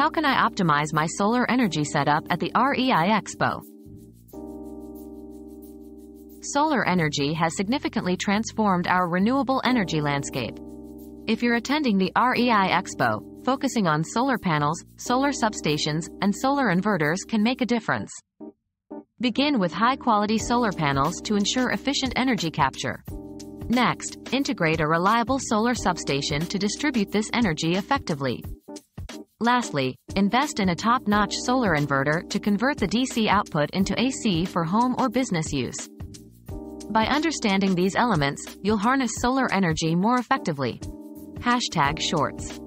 How can I optimize my solar energy setup at the REI Expo? Solar energy has significantly transformed our renewable energy landscape. If you're attending the REI Expo, focusing on solar panels, solar substations, and solar inverters can make a difference. Begin with high-quality solar panels to ensure efficient energy capture. Next, integrate a reliable solar substation to distribute this energy effectively. Lastly, invest in a top-notch solar inverter to convert the DC output into AC for home or business use. By understanding these elements, you'll harness solar energy more effectively. Hashtag Shorts